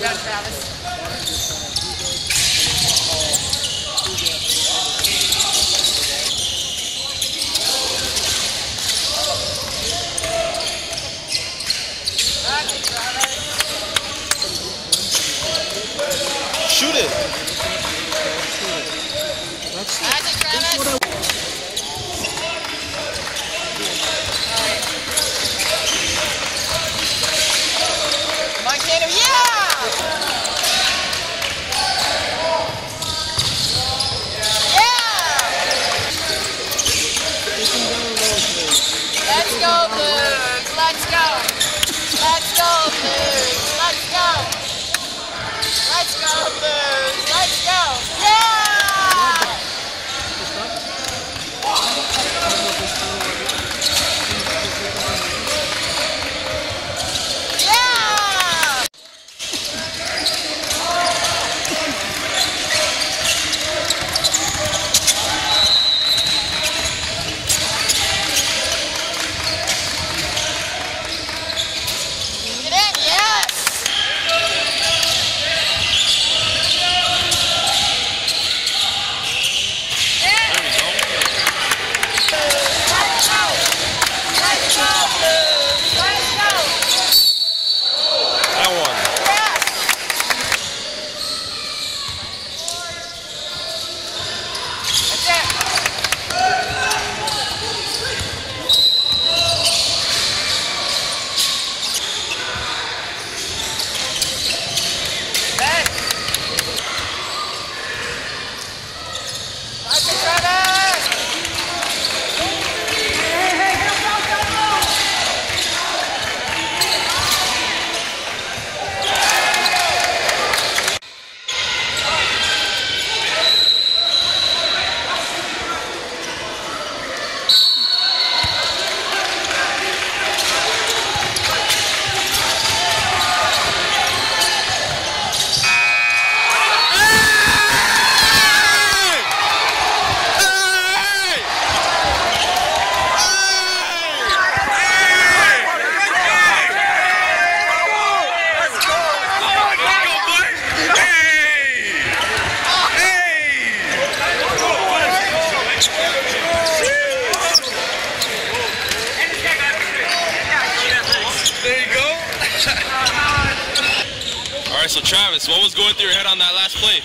Shoot it. That's, it. That's what I All right, so Travis, what was going through your head on that last play?